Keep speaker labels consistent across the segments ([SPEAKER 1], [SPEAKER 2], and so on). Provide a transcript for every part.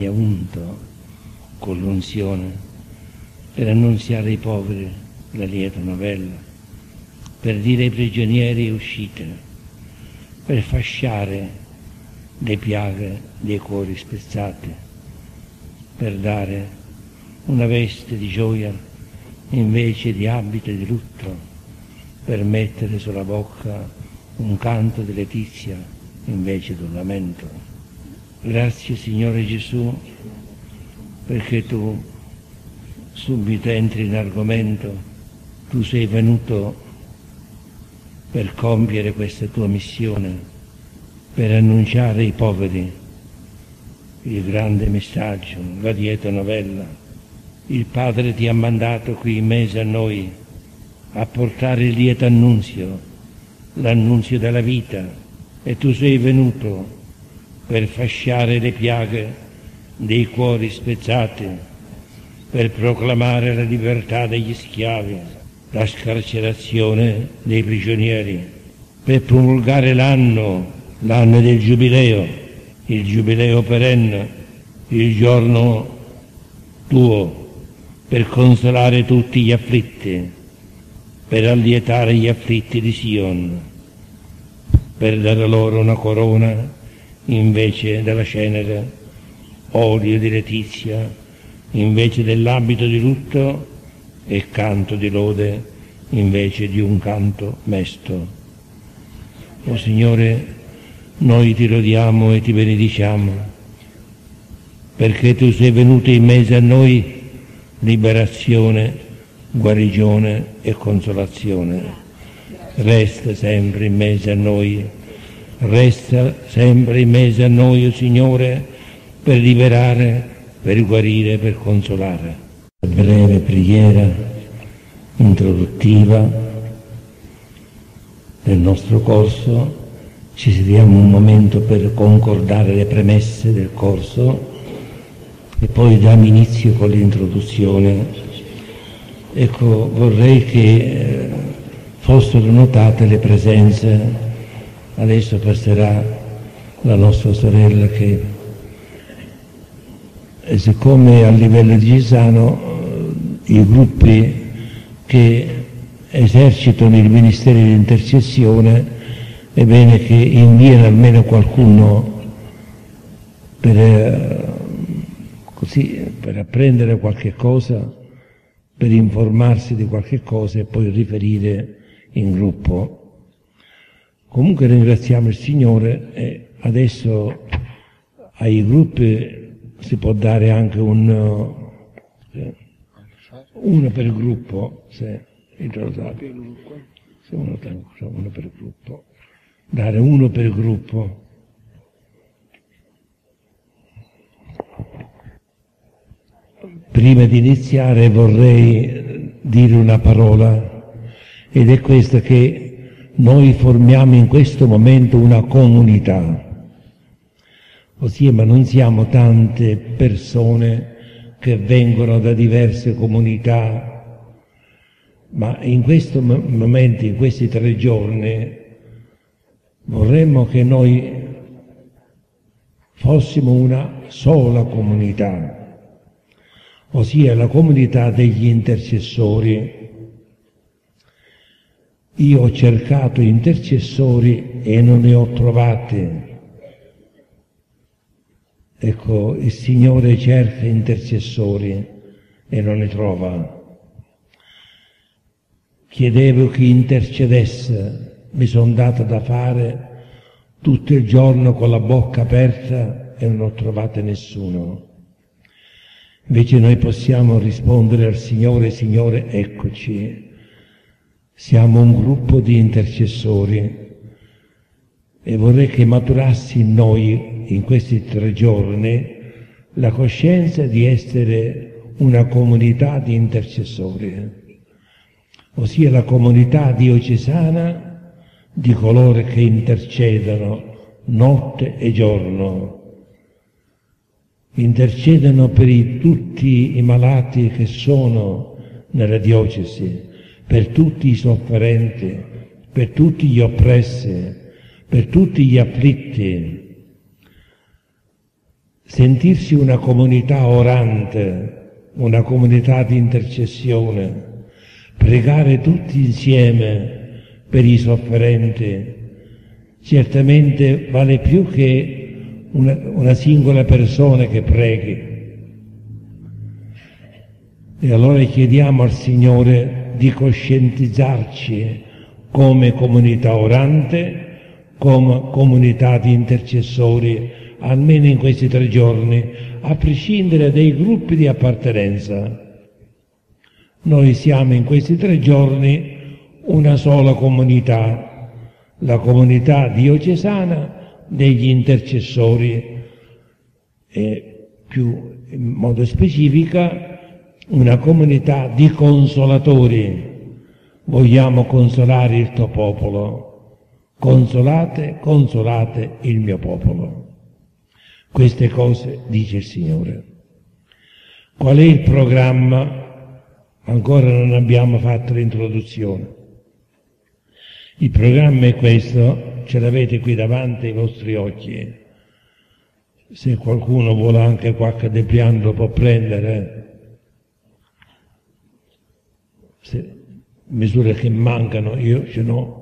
[SPEAKER 1] mi ha unto con l'unzione per annunziare ai poveri la lieta novella, per dire ai prigionieri uscite, per fasciare le piaghe dei cuori spezzati, per dare una veste di gioia invece di abito di lutto, per mettere sulla bocca un canto di letizia invece di un lamento. Grazie Signore Gesù perché tu subito entri in argomento, tu sei venuto per compiere questa tua missione, per annunciare ai poveri il grande messaggio, la dieta novella. Il Padre ti ha mandato qui in mese a noi a portare il lieto annunzio, l'annunzio della vita, e tu sei venuto per fasciare le piaghe dei cuori spezzati, per proclamare la libertà degli schiavi, la scarcerazione dei prigionieri, per promulgare l'anno, l'anno del giubileo, il giubileo perenne, il giorno tuo, per consolare tutti gli afflitti, per allietare gli afflitti di Sion, per dare loro una corona invece della cenere, olio di letizia, invece dell'abito di lutto e canto di lode invece di un canto mesto. O Signore, noi ti lodiamo e ti benediciamo, perché tu sei venuto in mezzo a noi liberazione, guarigione e consolazione. Resta sempre in mezzo a noi resta sempre in mezzo a noi, o oh Signore, per liberare, per guarire, per consolare. La breve preghiera introduttiva del nostro corso, ci sediamo un momento per concordare le premesse del corso e poi diamo inizio con l'introduzione. Ecco, vorrei che eh, fossero notate le presenze Adesso passerà la nostra sorella che, e siccome a livello di Gisano eh, i gruppi che esercitano il ministero di intercessione è bene che inviano almeno qualcuno per, eh, così, per apprendere qualche cosa, per informarsi di qualche cosa e poi riferire in gruppo. Comunque ringraziamo il Signore e adesso ai gruppi si può dare anche un, eh, uno per gruppo, se se uno, uno per gruppo, dare uno per gruppo. Prima di iniziare vorrei dire una parola ed è questa che noi formiamo in questo momento una comunità, ossia ma non siamo tante persone che vengono da diverse comunità, ma in questo momento, in questi tre giorni, vorremmo che noi fossimo una sola comunità, ossia la comunità degli intercessori io ho cercato intercessori e non ne ho trovati. Ecco, il Signore cerca intercessori e non ne trova. Chiedevo chi intercedesse, mi sono dato da fare tutto il giorno con la bocca aperta e non ho trovato nessuno. Invece noi possiamo rispondere al Signore, Signore, eccoci, siamo un gruppo di intercessori e vorrei che maturassi in noi in questi tre giorni la coscienza di essere una comunità di intercessori, ossia la comunità diocesana di coloro che intercedono notte e giorno, intercedono per i, tutti i malati che sono nella diocesi per tutti i sofferenti, per tutti gli oppressi, per tutti gli afflitti. sentirsi una comunità orante, una comunità di intercessione, pregare tutti insieme per i sofferenti, certamente vale più che una, una singola persona che preghi. E allora chiediamo al Signore di coscientizzarci come comunità orante, come comunità di intercessori, almeno in questi tre giorni, a prescindere dai gruppi di appartenenza. Noi siamo in questi tre giorni una sola comunità, la comunità diocesana degli intercessori e più in modo specifica una comunità di consolatori. Vogliamo consolare il tuo popolo. Consolate, consolate il mio popolo. Queste cose dice il Signore. Qual è il programma? Ancora non abbiamo fatto l'introduzione. Il programma è questo, ce l'avete qui davanti ai vostri occhi. Se qualcuno vuole anche qualche depliando può prendere. Misure che mancano, io ce n'ho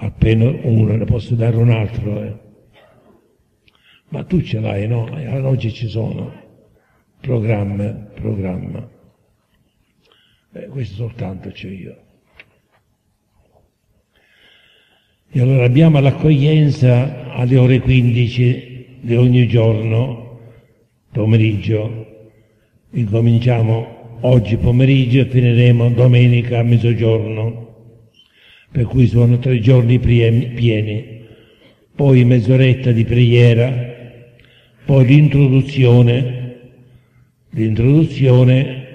[SPEAKER 1] appena uno, ne posso dare un altro. Eh. Ma tu ce l'hai, no? Oggi ci sono. Programma, programma. Eh, questo soltanto c'è io. E allora abbiamo l'accoglienza alle ore 15 di ogni giorno, pomeriggio. Incominciamo oggi pomeriggio e finiremo domenica a mezzogiorno, per cui sono tre giorni pieni. Poi mezz'oretta di preghiera, poi l'introduzione, l'introduzione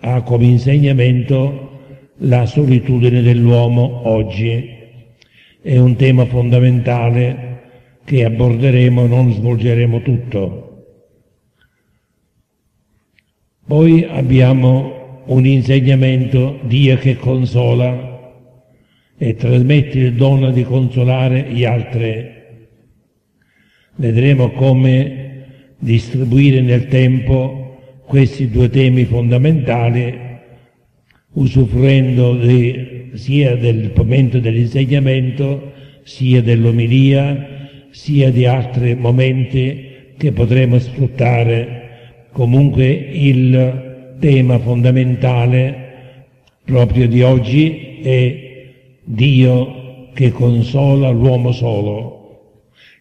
[SPEAKER 1] ha come insegnamento la solitudine dell'uomo oggi. È un tema fondamentale che aborderemo, non svolgeremo tutto. Poi abbiamo un insegnamento, Dio che consola e trasmette il dono di consolare gli altri. Vedremo come distribuire nel tempo questi due temi fondamentali, usufruendo di, sia del momento dell'insegnamento, sia dell'omilia, sia di altri momenti che potremo sfruttare. Comunque il tema fondamentale proprio di oggi è Dio che consola l'uomo solo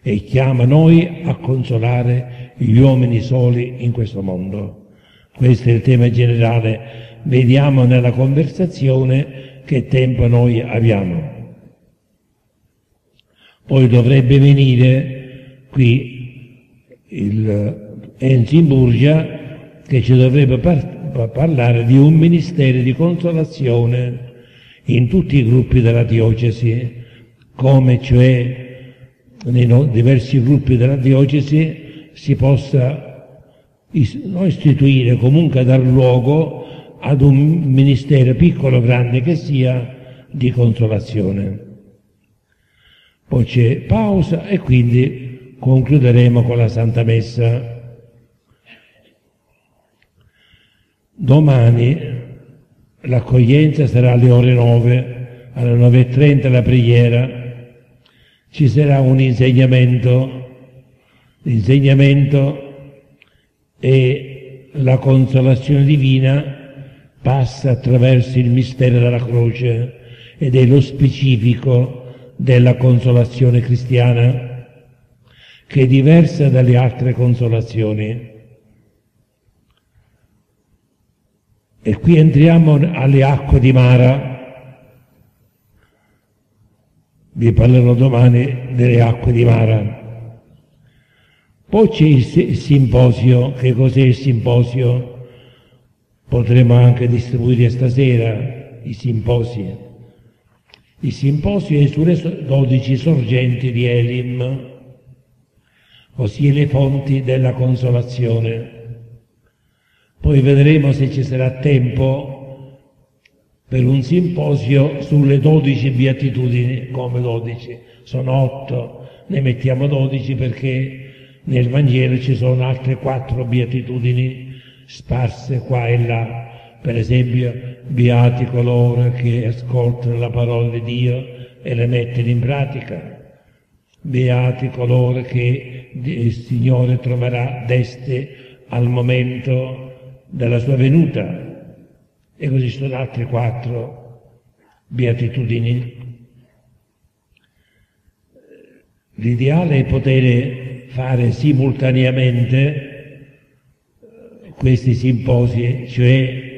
[SPEAKER 1] e chiama noi a consolare gli uomini soli in questo mondo. Questo è il tema generale. Vediamo nella conversazione che tempo noi abbiamo. Poi dovrebbe venire qui il Enzi Burgia che ci dovrebbe par- parlare di un ministero di consolazione in tutti i gruppi della diocesi, come cioè nei no- diversi gruppi della diocesi si possa non istituire, comunque dar luogo ad un ministero piccolo o grande che sia di consolazione. Poi c'è pausa e quindi concluderemo con la Santa Messa. Domani l'accoglienza sarà alle ore 9, alle 9.30 la preghiera, ci sarà un insegnamento L'insegnamento e la consolazione divina passa attraverso il mistero della croce ed è lo specifico della consolazione cristiana che è diversa dalle altre consolazioni. E qui entriamo alle acque di Mara. Vi parlerò domani delle acque di Mara. Poi c'è il simposio, che cos'è il simposio? Potremo anche distribuire stasera i simposi. Il simposio è sulle 12 sorgenti di Elim, ossia le fonti della consolazione. Poi vedremo se ci sarà tempo per un simposio sulle 12 beatitudini, come 12, sono 8, ne mettiamo 12 perché nel Vangelo ci sono altre quattro beatitudini sparse qua e là. Per esempio, beati coloro che ascoltano la parola di Dio e le mettono in pratica. Beati coloro che il Signore troverà deste al momento della sua venuta. E così sono altre quattro beatitudini. L'ideale è poter fare simultaneamente questi simposi, cioè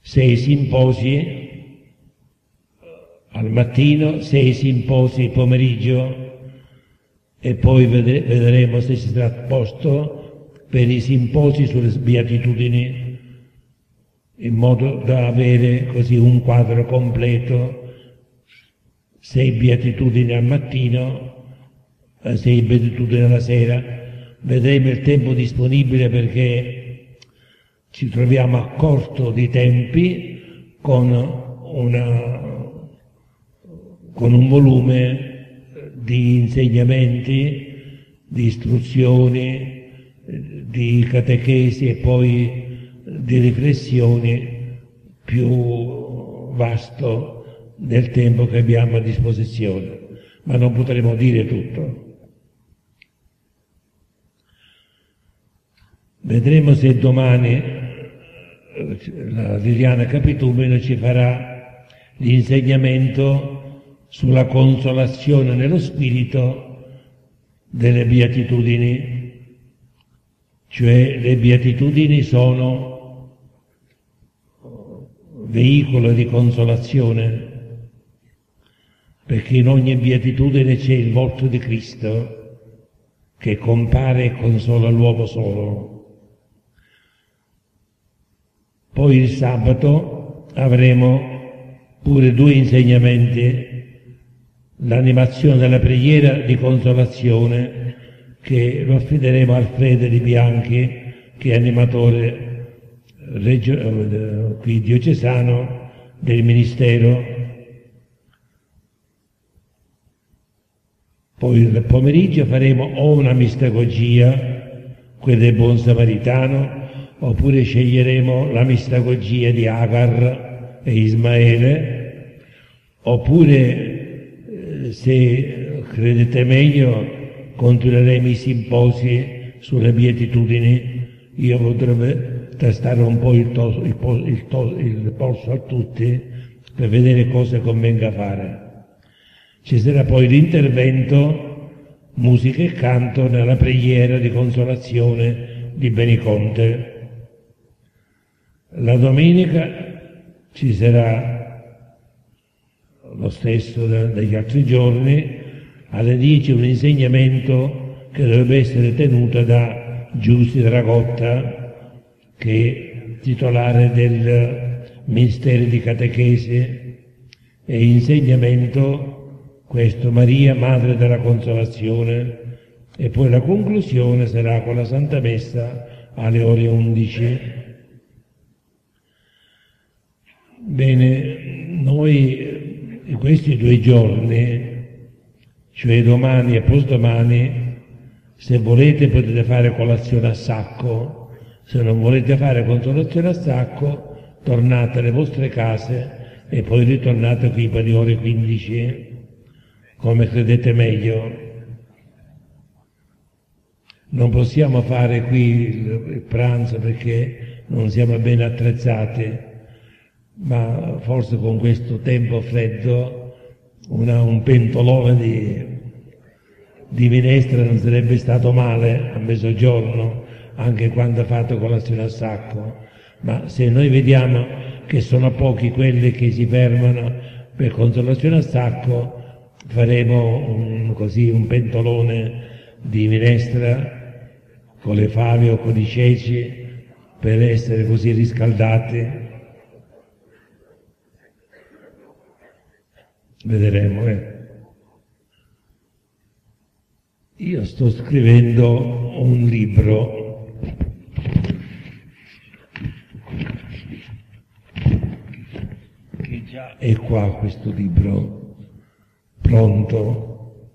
[SPEAKER 1] sei simposi al mattino, sei simposi pomeriggio e poi vedremo se si sarà posto per i simposi sulle beatitudini in modo da avere così un quadro completo, sei beatitudini al mattino, sei beatitudini alla sera, vedremo il tempo disponibile perché ci troviamo a corto di tempi con, una, con un volume di insegnamenti, di istruzioni, di catechesi e poi di riflessioni più vasto del tempo che abbiamo a disposizione, ma non potremo dire tutto. Vedremo se domani la Liliana Capitumino ci farà l'insegnamento sulla consolazione nello spirito delle beatitudini, cioè le beatitudini sono veicolo di consolazione, perché in ogni beatitudine c'è il volto di Cristo che compare e consola l'uomo solo. Poi il sabato avremo pure due insegnamenti, l'animazione della preghiera di consolazione che lo affideremo a Alfredo Di Bianchi che è animatore regio, eh, qui diocesano del Ministero. Poi il pomeriggio faremo o una mistagogia, quella del buon samaritano, oppure sceglieremo la mistagogia di Agar e Ismaele, oppure eh, se credete meglio continueremo i simposi sulle beatitudini. Io potrebbe tastare un po' il, tos, il, il, tos, il polso a tutti per vedere cosa convenga fare. Ci sarà poi l'intervento musica e canto nella preghiera di consolazione di Beniconte. La domenica ci sarà lo stesso degli altri giorni, alle 10 un insegnamento che dovrebbe essere tenuto da Giusti Dragotta, che titolare del Ministero di Catechesi e insegnamento, questo Maria, Madre della Consolazione, e poi la conclusione sarà con la Santa Messa alle ore 11. Bene, noi in questi due giorni, cioè domani e postdomani, se volete potete fare colazione a sacco, se non volete fare consolazione a sacco, tornate alle vostre case e poi ritornate qui per le ore 15, come credete meglio. Non possiamo fare qui il pranzo perché non siamo ben attrezzati, ma forse con questo tempo freddo una, un pentolone di, di minestra non sarebbe stato male a mezzogiorno anche quando fatto colazione a sacco, ma se noi vediamo che sono pochi quelli che si fermano per consolazione a sacco, faremo un, così un pentolone di minestra con le fave o con i ceci per essere così riscaldati. vedremo. Eh. Io sto scrivendo un libro che già è qua questo libro, pronto,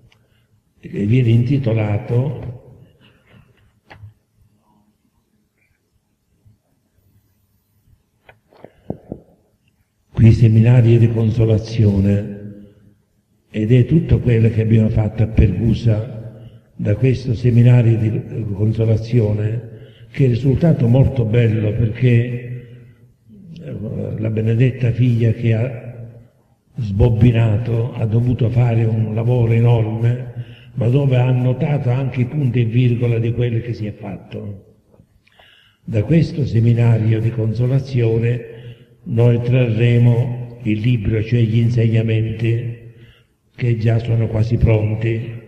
[SPEAKER 1] e viene intitolato Qui seminari di consolazione ed è tutto quello che abbiamo fatto a Pergusa da questo seminario di consolazione che è risultato molto bello perché eh, la benedetta figlia che ha sbobbinato ha dovuto fare un lavoro enorme ma dove ha annotato anche i punti e virgola di quello che si è fatto. Da questo seminario di consolazione noi trarremo il libro, cioè gli insegnamenti che già sono quasi pronti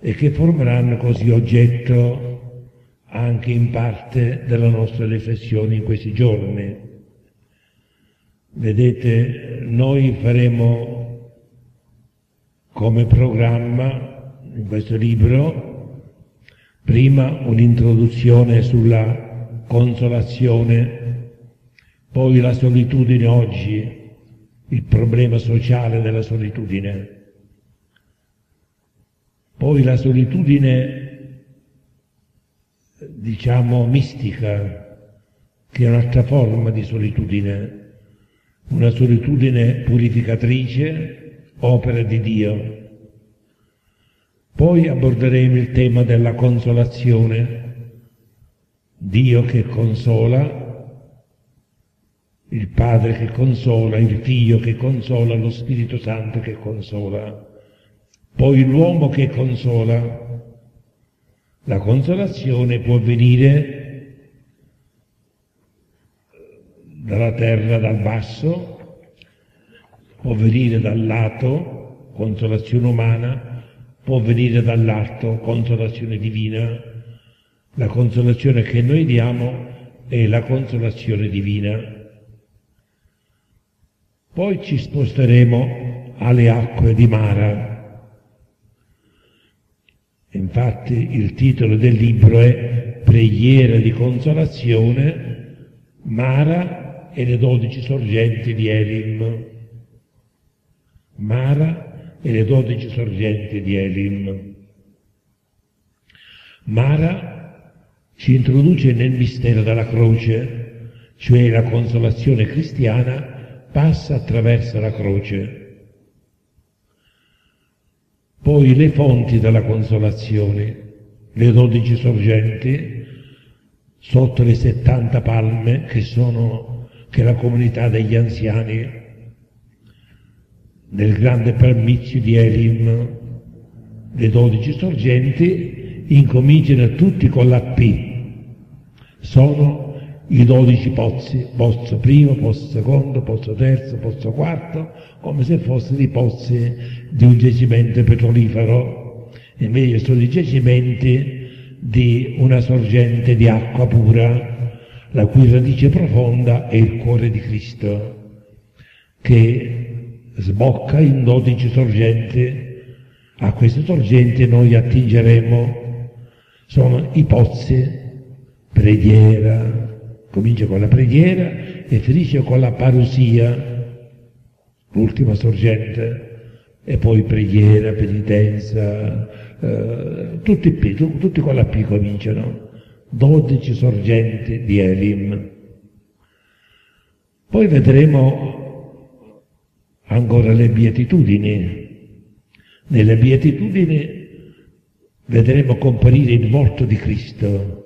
[SPEAKER 1] e che formeranno così oggetto anche in parte della nostra riflessione in questi giorni. Vedete, noi faremo come programma in questo libro prima un'introduzione sulla consolazione, poi la solitudine oggi, il problema sociale della solitudine, poi la solitudine diciamo mistica, che è un'altra forma di solitudine, una solitudine purificatrice, opera di Dio. Poi aborderemo il tema della consolazione, Dio che consola, il Padre che consola, il Figlio che consola, lo Spirito Santo che consola, poi l'uomo che consola, la consolazione può venire dalla terra, dal basso, può venire dal lato, consolazione umana, può venire dall'alto, consolazione divina. La consolazione che noi diamo è la consolazione divina. Poi ci sposteremo alle acque di Mara Infatti il titolo del libro è Preghiera di consolazione, Mara e le dodici sorgenti di Elim. Mara e le dodici sorgenti di Elim. Mara ci introduce nel mistero della croce, cioè la consolazione cristiana passa attraverso la croce. Poi le fonti della consolazione, le dodici sorgenti, sotto le settanta palme che sono, che la comunità degli anziani del grande permizio di Elim, le dodici sorgenti, incominciano tutti con la P. Sono i dodici pozzi, pozzo primo, pozzo secondo, pozzo terzo, pozzo quarto, come se fossero i pozzi di un giacimento petrolifero, invece sono i giacimenti di una sorgente di acqua pura, la cui radice profonda è il cuore di Cristo, che sbocca in dodici sorgenti. A queste sorgenti noi attingeremo, sono i pozzi, preghiera, Comincia con la preghiera e finisce con la parusia, l'ultima sorgente, e poi preghiera, penitenza, eh, tutti, tutti con la P cominciano, dodici sorgenti di Elim. Poi vedremo ancora le beatitudini. Nelle beatitudini vedremo comparire il volto di Cristo,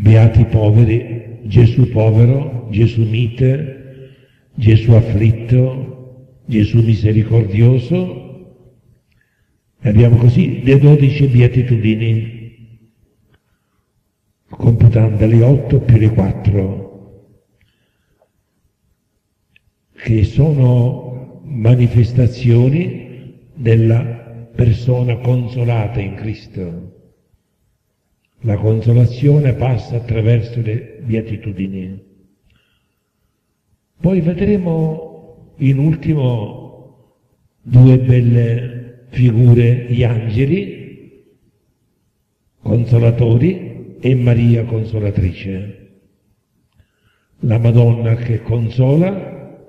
[SPEAKER 1] Beati poveri, Gesù povero, Gesù mite, Gesù afflitto, Gesù misericordioso. Abbiamo così le dodici beatitudini, computando le otto più le quattro, che sono manifestazioni della persona consolata in Cristo. La consolazione passa attraverso le beatitudini. Poi vedremo in ultimo due belle figure, gli angeli consolatori e Maria consolatrice. La Madonna che consola,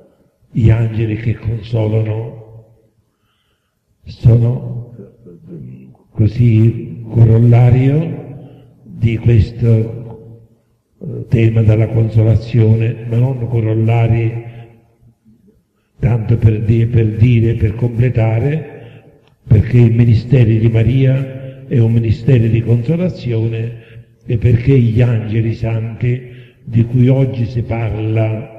[SPEAKER 1] gli angeli che consolano. Sono così corollario di questo
[SPEAKER 2] eh, tema della consolazione, ma non corollari tanto per dire, per dire, per completare, perché il ministero di Maria è un ministero di consolazione e perché gli angeli santi di cui oggi si parla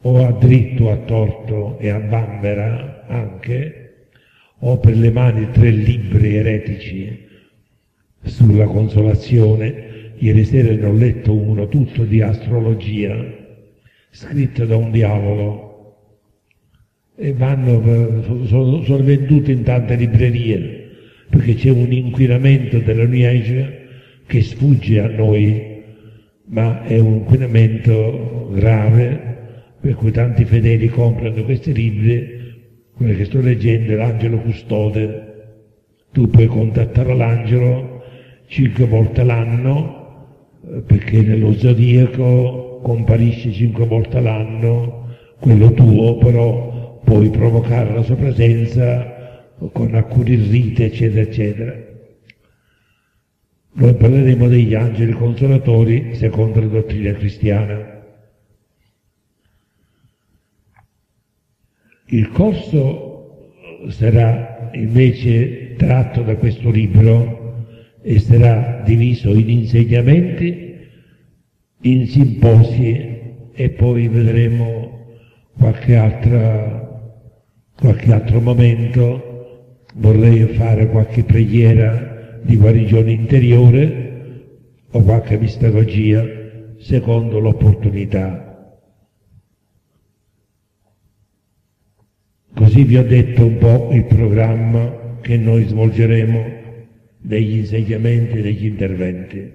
[SPEAKER 2] o a dritto o a torto e a bambera anche, ho per le mani tre libri eretici sulla consolazione. Ieri sera ne ho letto uno, tutto di astrologia, scritto da un diavolo e vanno, sono, sono venduti in tante librerie perché c'è un inquinamento della New che sfugge a noi, ma è un inquinamento grave per cui tanti fedeli comprano questi libri, quello che sto leggendo è l'angelo custode. Tu puoi contattare l'angelo cinque volte l'anno, eh, perché nello zodiaco comparisce cinque volte l'anno, quello tuo però puoi provocare la sua presenza con alcuni riti, eccetera, eccetera. Noi parleremo degli angeli consolatori secondo la dottrina cristiana. Il corso sarà invece tratto da questo libro e sarà diviso in insegnamenti, in simposi e poi vedremo qualche altra qualche altro momento vorrei fare qualche preghiera di guarigione interiore o qualche mistagogia secondo l'opportunità. Così vi ho detto un po' il programma che noi svolgeremo degli insegnamenti e degli interventi.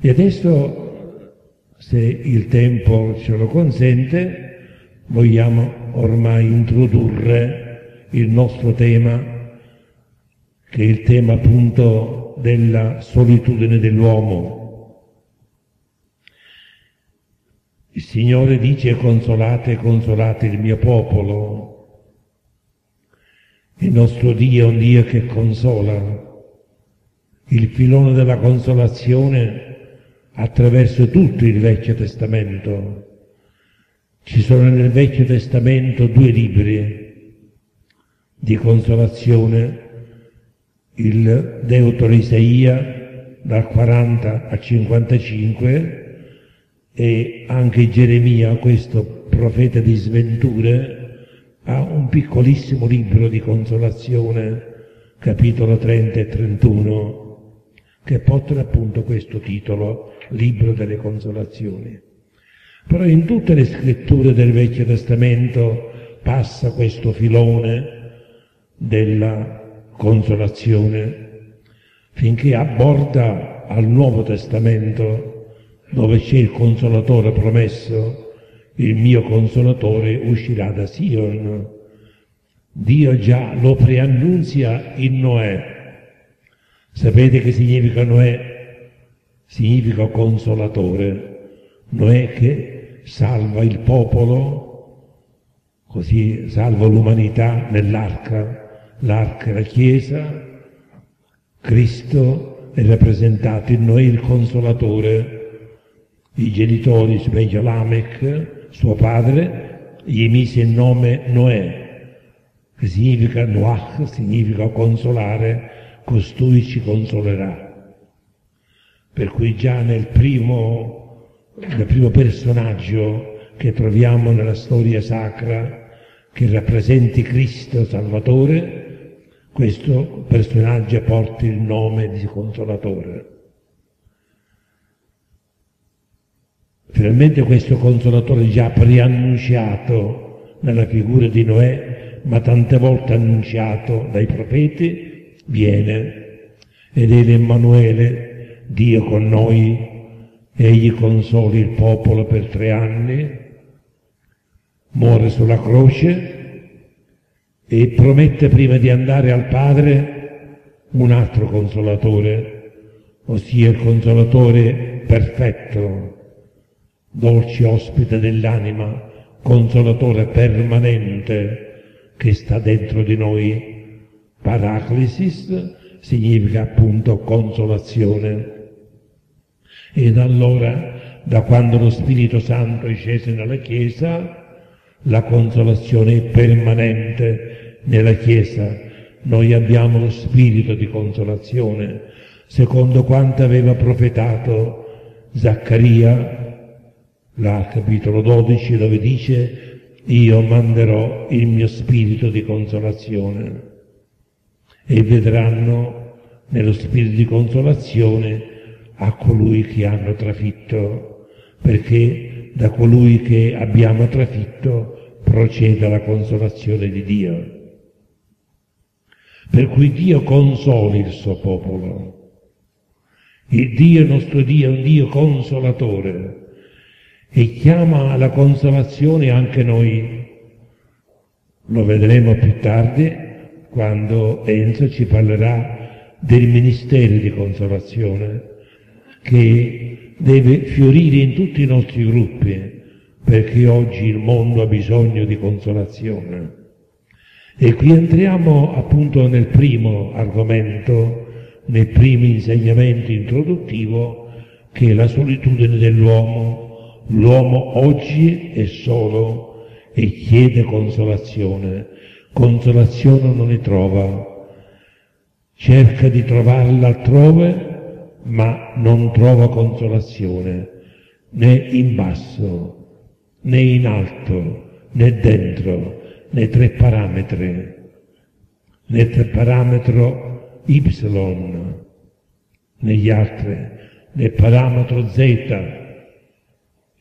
[SPEAKER 2] E adesso, se il tempo ce lo consente, vogliamo ormai introdurre il nostro tema, che è il tema appunto della solitudine dell'uomo. Il Signore dice consolate, consolate il mio popolo. Il nostro Dio è un Dio che consola. Il filone della consolazione attraverso tutto il Vecchio Testamento ci sono nel Vecchio Testamento due libri di consolazione, il Deutero Isaia dal 40 al 55 e anche Geremia, questo profeta di sventure, ha un piccolissimo libro di consolazione, capitolo 30 e 31, che porta appunto questo titolo, Libro delle consolazioni. Però in tutte le scritture del Vecchio Testamento passa questo filone della consolazione finché abborda al Nuovo Testamento dove c'è il consolatore promesso, il mio consolatore uscirà da Sion. Dio già lo preannunzia in Noè. Sapete che significa Noè? Significa consolatore. Noè che salva il popolo, così salva l'umanità nell'arca, l'arca è la Chiesa, Cristo è rappresentato in noi il consolatore, i genitori, specie Lamech, suo padre, gli mise il nome Noè, che significa Noach, significa consolare, costui ci consolerà. Per cui già nel primo il primo personaggio che troviamo nella storia sacra che rappresenti Cristo Salvatore, questo personaggio porta il nome di Consolatore. Finalmente questo Consolatore già preannunciato nella figura di Noè, ma tante volte annunciato dai profeti, viene. Ed è l'Emmanuele, Dio con noi, egli consoli il popolo per tre anni, muore sulla croce e promette prima di andare al Padre un altro consolatore, ossia il consolatore perfetto, dolce ospite dell'anima, consolatore permanente che sta dentro di noi. Paraclisis significa appunto consolazione Ed allora, da quando lo Spirito Santo è sceso nella Chiesa, la consolazione è permanente nella Chiesa. Noi abbiamo lo spirito di consolazione, secondo quanto aveva profetato Zaccaria, là capitolo 12, dove dice io manderò il mio spirito di consolazione e vedranno nello spirito di consolazione a colui che hanno trafitto, perché da colui che abbiamo trafitto procede la consolazione di Dio. Per cui Dio consoli il suo popolo. Il Dio, nostro Dio, è un Dio consolatore e chiama alla consolazione anche noi. Lo vedremo più tardi quando Enzo ci parlerà del ministero di consolazione che deve fiorire in tutti i nostri gruppi perché oggi il mondo ha bisogno di consolazione. E qui entriamo appunto nel primo argomento, nel primo insegnamento introduttivo, che è la solitudine dell'uomo L'uomo oggi è solo e chiede consolazione. Consolazione non ne trova. Cerca di trovarla altrove, ma non trova consolazione, né in basso, né in alto, né dentro, né tre parametri, né tre parametro Y, negli altri, né parametro Z,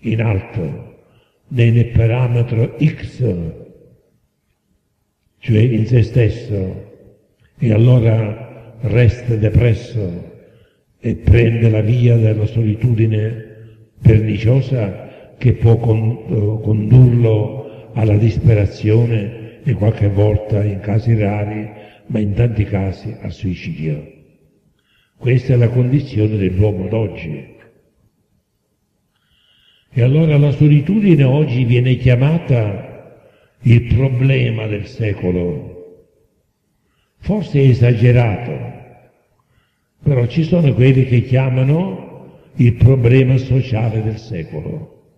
[SPEAKER 2] in alto, nel parametro X, cioè in se stesso, e allora resta depresso e prende la via della solitudine perniciosa che può con, condurlo alla disperazione e qualche volta, in casi rari, ma in tanti casi al suicidio. Questa è la condizione dell'uomo d'oggi. E allora la solitudine oggi viene chiamata il problema del secolo. Forse è esagerato, però ci sono quelli che chiamano il problema sociale del secolo.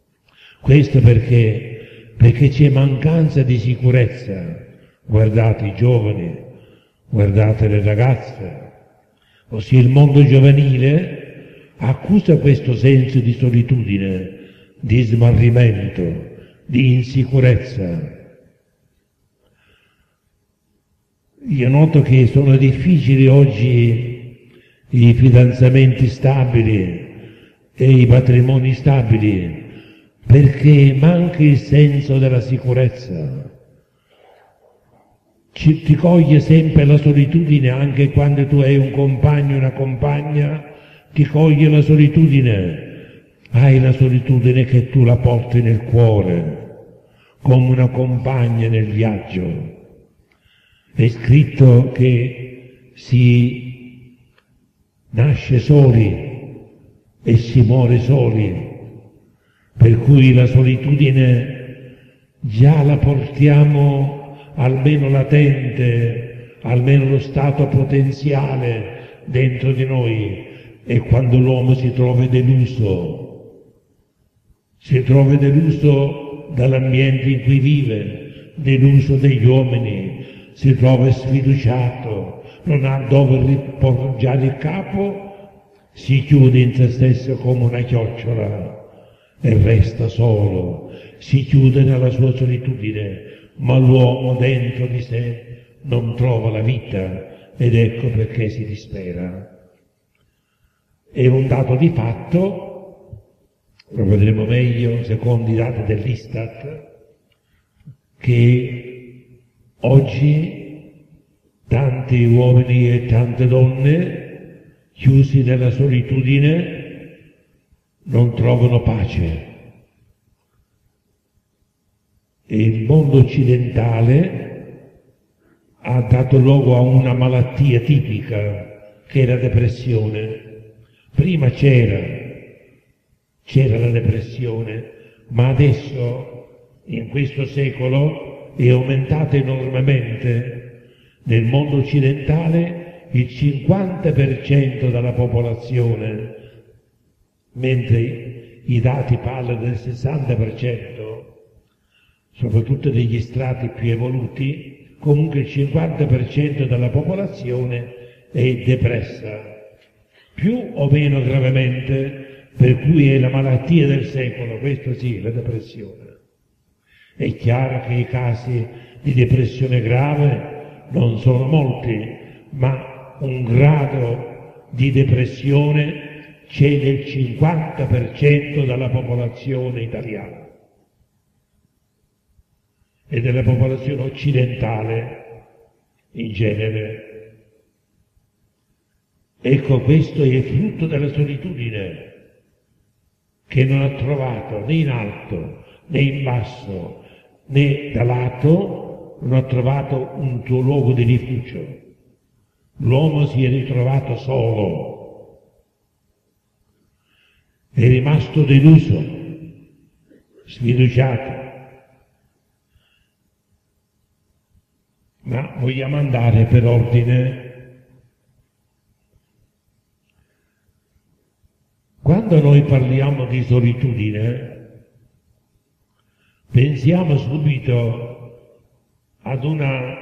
[SPEAKER 2] Questo perché, perché c'è mancanza di sicurezza. Guardate i giovani, guardate le ragazze, ossia il mondo giovanile accusa questo senso di solitudine di smarrimento, di insicurezza. Io noto che sono difficili oggi i fidanzamenti stabili e i matrimoni stabili perché manca il senso della sicurezza. Ci, ti coglie sempre la solitudine anche quando tu hai un compagno, una compagna, ti coglie la solitudine hai la solitudine che tu la porti nel cuore, come una compagna nel viaggio. È scritto che si nasce soli e si muore soli, per cui la solitudine già la portiamo almeno latente, almeno lo stato potenziale dentro di noi e quando l'uomo si trova deluso si trova deluso dall'ambiente in cui vive, deluso degli uomini, si trova sfiduciato, non ha dove ripoggiare il capo, si chiude in se stesso come una chiocciola e resta solo, si chiude nella sua solitudine, ma l'uomo dentro di sé non trova la vita ed ecco perché si dispera. È un dato di fatto lo vedremo meglio secondo i dati dell'Istat, che oggi tanti uomini e tante donne chiusi nella solitudine non trovano pace. E il mondo occidentale ha dato luogo a una malattia tipica che è la depressione. Prima c'era c'era la depressione, ma adesso, in questo secolo, è aumentata enormemente. Nel mondo occidentale il 50% della popolazione mentre i dati parlano del 60%, soprattutto degli strati più evoluti, comunque il 50% della popolazione è depressa, più o meno gravemente, per cui è la malattia del secolo, questo sì, la depressione. È chiaro che i casi di depressione grave non sono molti, ma un grado di depressione c'è nel 50% della popolazione italiana e della popolazione occidentale in genere. Ecco, questo è frutto della solitudine che non ha trovato né in alto né in basso né da lato, non ha trovato un suo luogo di rifugio. L'uomo si è ritrovato solo, è rimasto deluso, sfiduciato. Ma vogliamo andare per ordine. Quando noi parliamo di solitudine, pensiamo subito ad una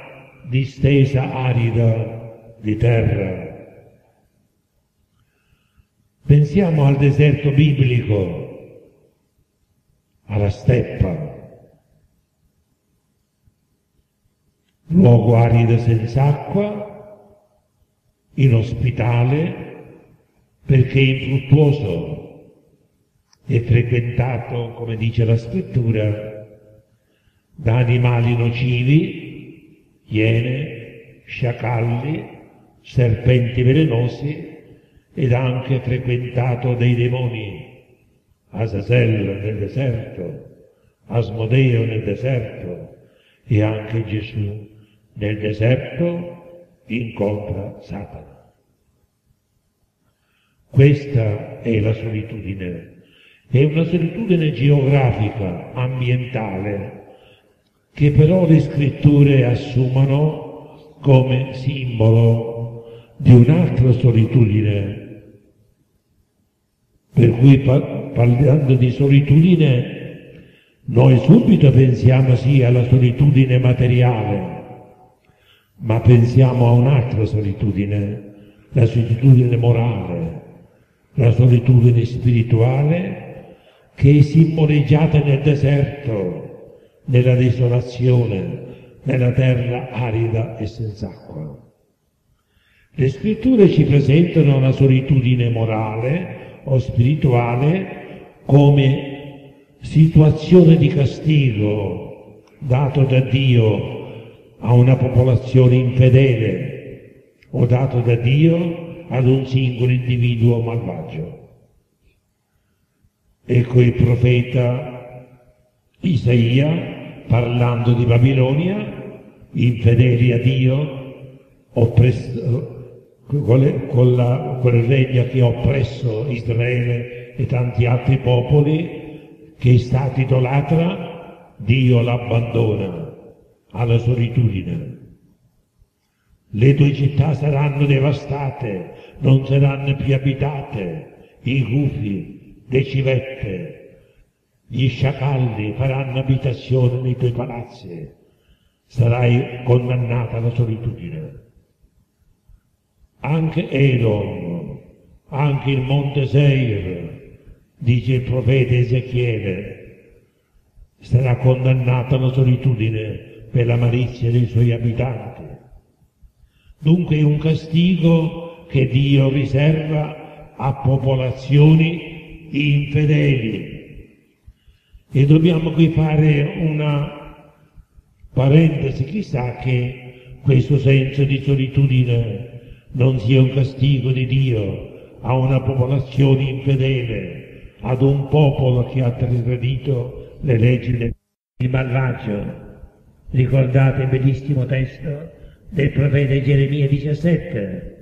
[SPEAKER 2] distesa arida di terra. Pensiamo al deserto biblico, alla steppa, luogo arido senza acqua, inospitale, perché infruttuoso e frequentato, come dice la scrittura, da animali nocivi, iene, sciacalli, serpenti velenosi ed anche frequentato dai demoni, Asazel nel deserto, Asmodeo nel deserto e anche Gesù nel deserto incontra Satana. Questa è la solitudine. È una solitudine geografica, ambientale, che però le scritture assumono come simbolo di un'altra solitudine. Per cui parlando di solitudine noi subito pensiamo sì alla solitudine materiale, ma pensiamo a un'altra solitudine, la solitudine morale, la solitudine spirituale che è simboleggiata nel deserto, nella desolazione, nella terra arida e senza acqua. Le scritture ci presentano la solitudine morale o spirituale come situazione di castigo dato da Dio a una popolazione infedele o dato da Dio ad un singolo individuo malvagio. Ecco il profeta Isaia parlando di Babilonia, infedeli a Dio, con, la, quel regno che ha oppresso Israele e tanti altri popoli, che è stato idolatra, Dio l'abbandona alla solitudine. Le tue città saranno devastate, non saranno più abitate, i gufi, le civette, gli sciacalli faranno abitazione nei tuoi palazzi, sarai condannata alla solitudine. Anche Edom, anche il monte Seir, dice il profeta Ezechiele, sarà condannato alla solitudine per la malizia dei suoi abitanti. Dunque un castigo che Dio riserva a popolazioni infedeli. E dobbiamo qui fare una parentesi, chissà che questo senso di solitudine non sia un castigo di Dio a una popolazione infedele ad un popolo che ha trasgredito le leggi del malvagio. Ricordate il bellissimo testo del profeta Geremia 17.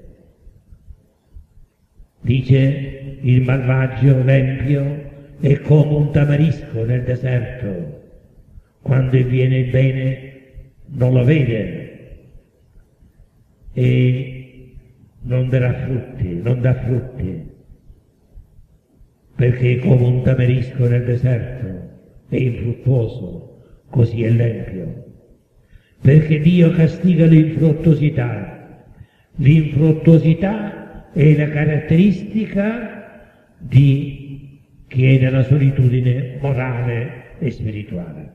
[SPEAKER 2] Dice il malvagio, l'empio, è come un tamarisco nel deserto. Quando viene il bene non lo vede e non darà frutti, non dà frutti perché è come un tamarisco nel deserto, è infruttuoso, così è l'empio. Perché Dio castiga l'infruttuosità. L'infruttuosità è la caratteristica di chi è nella solitudine morale e spirituale.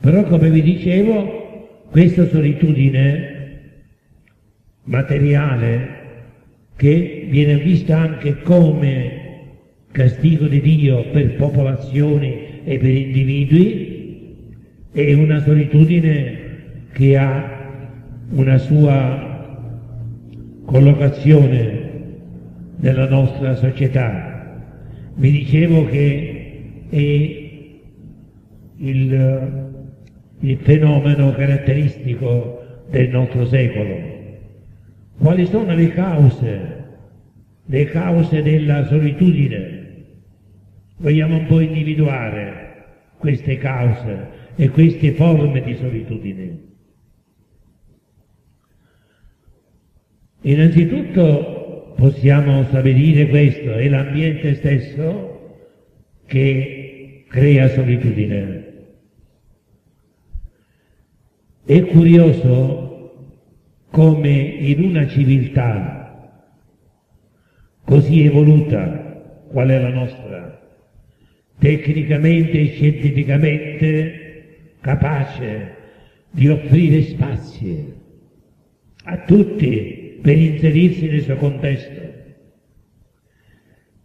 [SPEAKER 2] Però come vi dicevo, questa solitudine materiale che viene vista anche come castigo di Dio per popolazioni e per individui, è una solitudine che ha una sua collocazione nella nostra società. Vi dicevo che è il il fenomeno caratteristico del nostro secolo. Quali sono le cause? Le cause della solitudine. Vogliamo un po' individuare queste cause e queste forme di solitudine. Innanzitutto possiamo stabilire questo, è l'ambiente stesso che crea solitudine. È curioso come in una civiltà così evoluta, qual è la nostra, tecnicamente e scientificamente capace di offrire spazi a tutti per inserirsi nel suo contesto.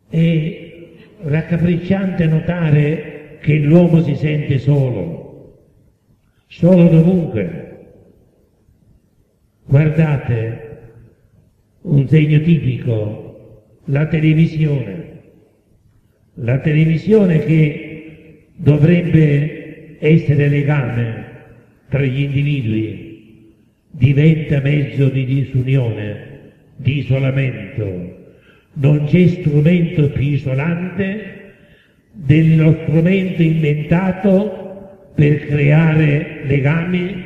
[SPEAKER 2] È raccapricciante notare che l'uomo si sente solo, sono dovunque. Guardate un segno tipico, la televisione. La televisione che dovrebbe essere legame tra gli individui diventa mezzo di disunione, di isolamento. Non c'è strumento più isolante dello strumento inventato per creare legami,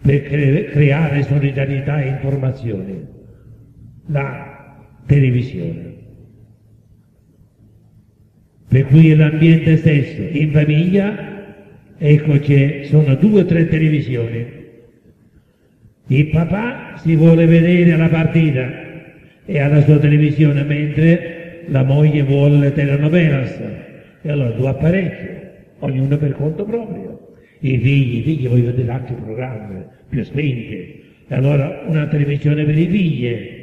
[SPEAKER 2] per cre- creare solidarietà e informazioni. La televisione. Per cui l'ambiente stesso, in famiglia, ecco che sono due o tre televisioni. Il papà si vuole vedere la partita e ha la sua televisione mentre la moglie vuole le telenovelas. E allora due apparecchi, ognuno per conto proprio i figli, i figli vogliono vedere altri programmi più spinti. E allora una televisione per i figli.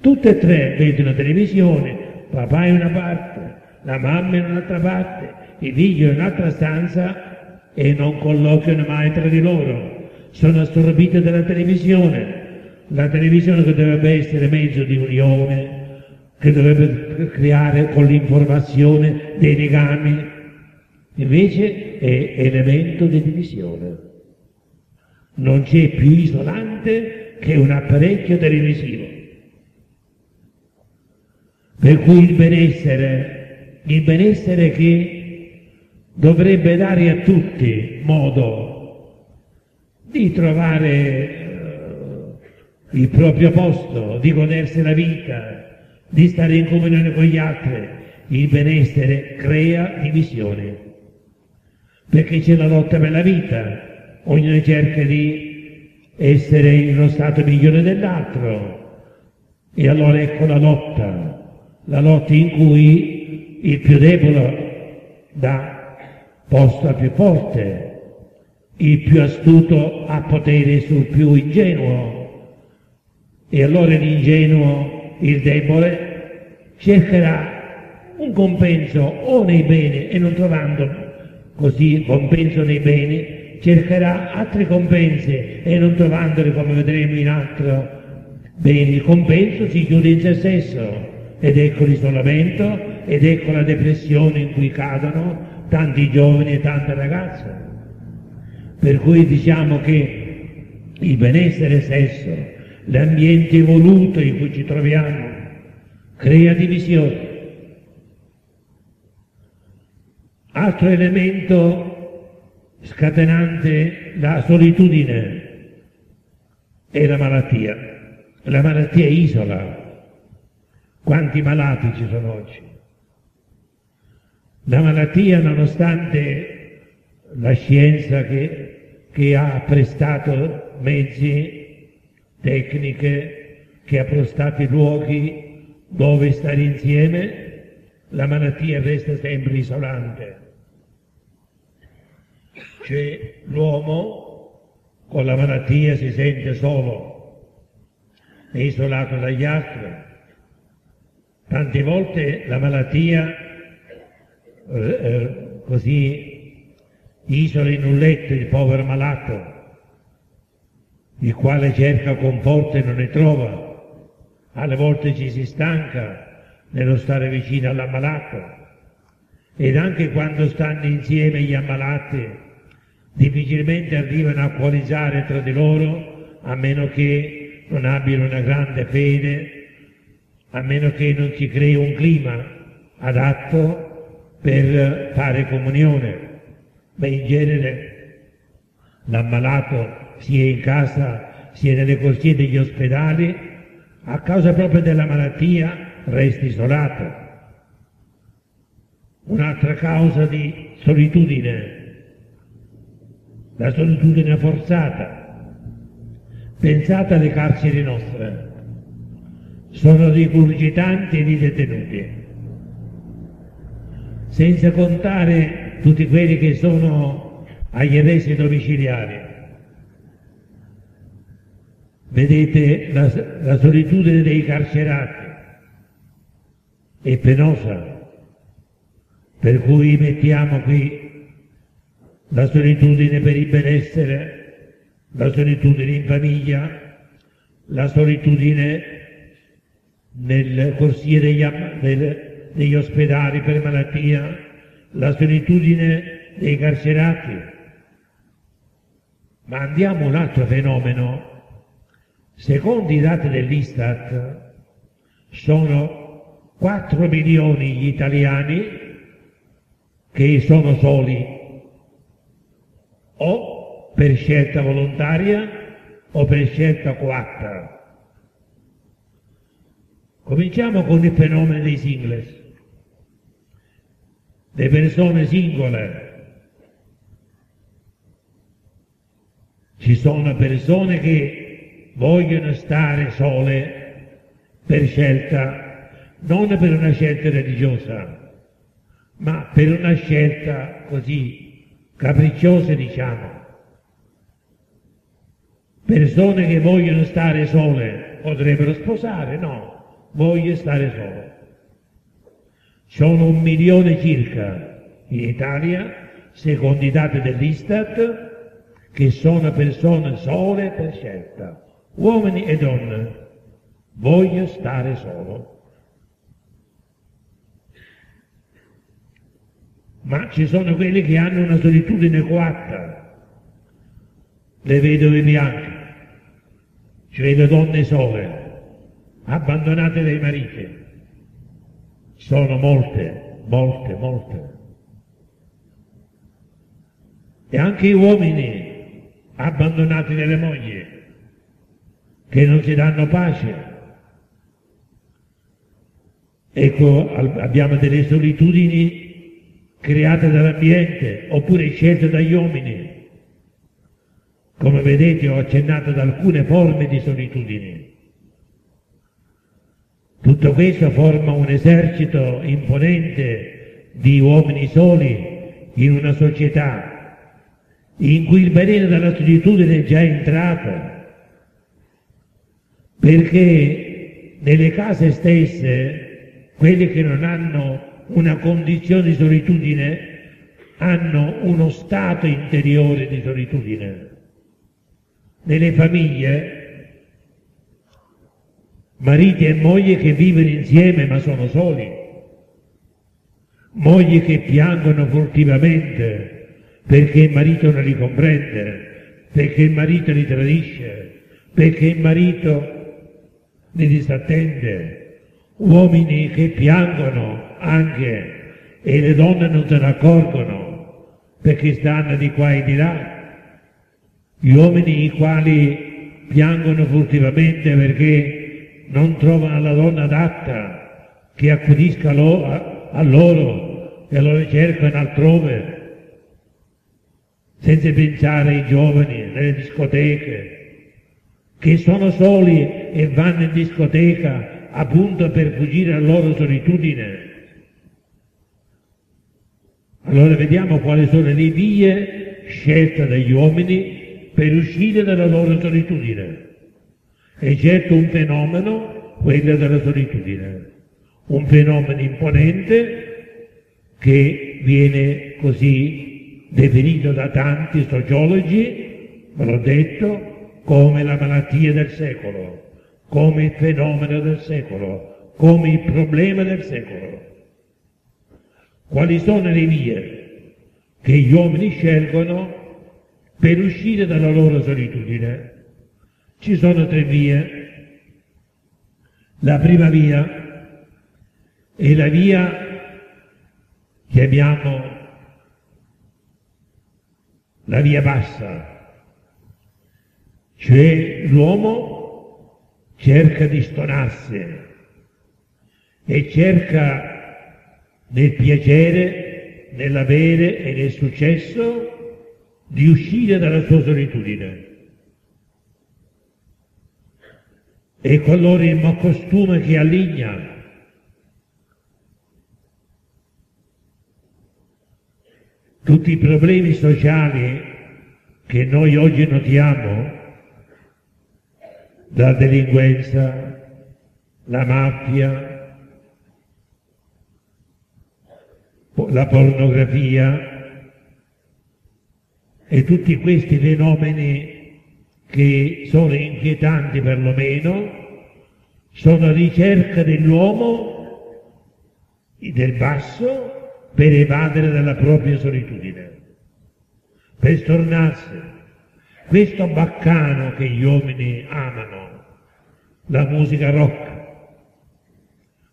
[SPEAKER 2] Tutte e tre vedono televisione, papà in una parte, la mamma in un'altra parte, i figli in un'altra stanza e non colloquiano mai tra di loro. Sono assorbiti dalla televisione. La televisione che dovrebbe essere mezzo di unione, che dovrebbe creare con l'informazione dei legami, invece è elemento di divisione. Non c'è più isolante che un apparecchio televisivo. Per cui il benessere, il benessere che dovrebbe dare a tutti modo di trovare eh, il proprio posto, di godersi la vita, di stare in comunione con gli altri, il benessere crea divisione perché c'è la lotta per la vita, ognuno cerca di essere in uno stato migliore dell'altro. E allora ecco la lotta, la lotta in cui il più debole dà posto al più forte, il più astuto ha potere sul più ingenuo. E allora l'ingenuo, il debole, cercherà un compenso o nei beni e non trovando così compenso dei beni, cercherà altre compense e non trovandole come vedremo in altro beni, il compenso si chiude in se stesso ed ecco l'isolamento ed ecco la depressione in cui cadono tanti giovani e tante ragazze. Per cui diciamo che il benessere stesso, l'ambiente evoluto in cui ci troviamo, crea divisioni Altro elemento scatenante la solitudine è la malattia. La malattia isola. Quanti malati ci sono oggi? La malattia, nonostante la scienza che, che ha prestato mezzi, tecniche, che ha prestato luoghi dove stare insieme, la malattia resta sempre isolante. Cioè l'uomo con la malattia si sente solo, è isolato dagli altri. Tante volte la malattia eh, eh, così isola in un letto il povero malato, il quale cerca conforto e non ne trova. Alle volte ci si stanca nello stare vicino all'ammalato ed anche quando stanno insieme gli ammalati difficilmente arrivano a coalizzare tra di loro a meno che non abbiano una grande fede, a meno che non si crei un clima adatto per fare comunione. Ma in genere l'ammalato sia in casa sia nelle corsie degli ospedali, a causa proprio della malattia resti isolato. Un'altra causa di solitudine, la solitudine forzata. Pensate alle carceri nostre, sono rigurgitanti di detenuti, senza contare tutti quelli che sono agli arresti domiciliari. Vedete la, la solitudine dei carcerati, è penosa, per cui mettiamo qui la solitudine per il benessere, la solitudine in famiglia, la solitudine nel corsie degli, del, degli ospedali per malattia, la solitudine dei carcerati. Ma andiamo a un altro fenomeno. Secondo i dati dell'Istat sono 4 milioni gli italiani che sono soli o per scelta volontaria o per scelta coatta. Cominciamo con il fenomeno dei singles, le persone singole. Ci sono persone che vogliono stare sole per scelta non per una scelta religiosa, ma per una scelta così capricciosa, diciamo. Persone che vogliono stare sole potrebbero sposare, no, voglio stare solo. Sono un milione circa in Italia, secondo i dati dell'Istat, che sono persone sole per scelta, uomini e donne. Voglio stare solo. ma ci sono quelli che hanno una solitudine coatta, le vedove bianche, ci vedo donne sole, abbandonate dai mariti, sono molte, molte, molte. E anche gli uomini abbandonati dalle mogli, che non si danno pace. Ecco, abbiamo delle solitudini create dall'ambiente oppure scelte dagli uomini. Come vedete ho accennato ad alcune forme di solitudine. Tutto questo forma un esercito imponente di uomini soli in una società in cui il veleno della solitudine è già entrato, perché nelle case stesse quelli che non hanno una condizione di solitudine hanno uno stato interiore di solitudine. Nelle famiglie, mariti e mogli che vivono insieme ma sono soli, mogli che piangono furtivamente perché il marito non li comprende, perché il marito li tradisce, perché il marito li disattende, uomini che piangono anche e le donne non se ne accorgono perché stanno di qua e di là. Gli uomini i quali piangono furtivamente perché non trovano la donna adatta che accudisca a loro e allora cercano altrove, senza pensare ai giovani nelle discoteche, che sono soli e vanno in discoteca appunto per fuggire alla loro solitudine. Allora vediamo quali sono le vie scelte dagli uomini per uscire dalla loro solitudine. È certo un fenomeno, quello della solitudine, un fenomeno imponente che viene così definito da tanti sociologi, ve l'ho detto, come la malattia del secolo, come il fenomeno del secolo, come il problema del secolo. Quali sono le vie che gli uomini scelgono per uscire dalla loro solitudine? Ci sono tre vie. La prima via è la via che abbiamo la via bassa, cioè l'uomo cerca di stonarsi e cerca nel piacere, nell'avere e nel successo di uscire dalla sua solitudine. Ecco allora il costume che alligna tutti i problemi sociali che noi oggi notiamo la delinquenza, la mafia, la pornografia e tutti questi fenomeni che sono inquietanti perlomeno, sono ricerca dell'uomo del basso per evadere dalla propria solitudine, per stornarsi questo baccano che gli uomini amano, la musica rock,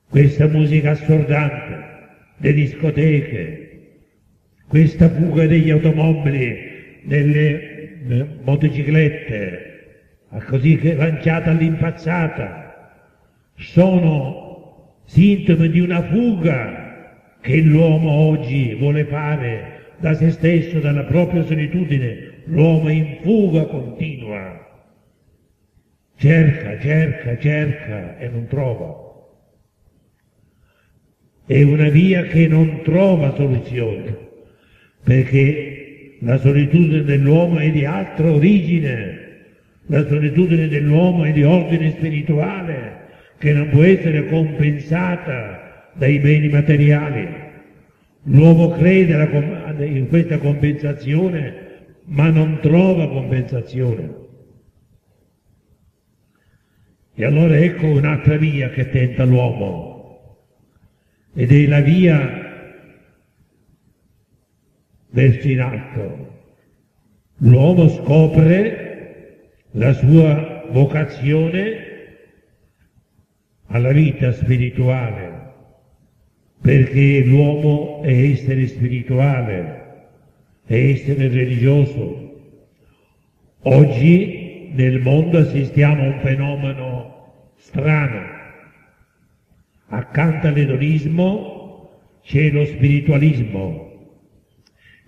[SPEAKER 2] questa musica assordante, le discoteche, questa fuga degli automobili, delle motociclette, così lanciata all'impazzata, sono sintomi di una fuga che l'uomo oggi vuole fare da se stesso, dalla propria solitudine, l'uomo in fuga continua, cerca, cerca, cerca e non trova. È una via che non trova soluzione, perché la solitudine dell'uomo è di altra origine, la solitudine dell'uomo è di ordine spirituale, che non può essere compensata dai beni materiali. L'uomo crede in questa compensazione ma non trova compensazione. E allora ecco un'altra via che tenta l'uomo, ed è la via in alto. L'uomo scopre la sua vocazione alla vita spirituale, perché l'uomo è essere spirituale e essere religioso. Oggi nel mondo assistiamo a un fenomeno strano. Accanto all'edonismo c'è lo spiritualismo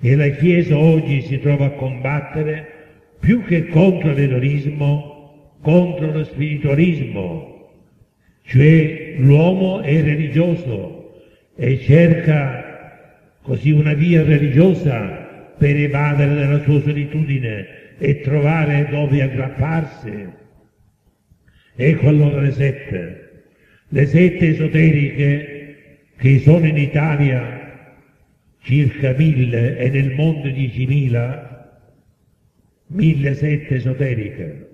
[SPEAKER 2] e la Chiesa oggi si trova a combattere più che contro l'edonismo, contro lo spiritualismo, cioè l'uomo è religioso e cerca così una via religiosa per evadere dalla sua solitudine e trovare dove aggrapparsi. Ecco allora le sette, le sette esoteriche che sono in Italia circa mille e nel mondo diecimila, mille sette esoteriche,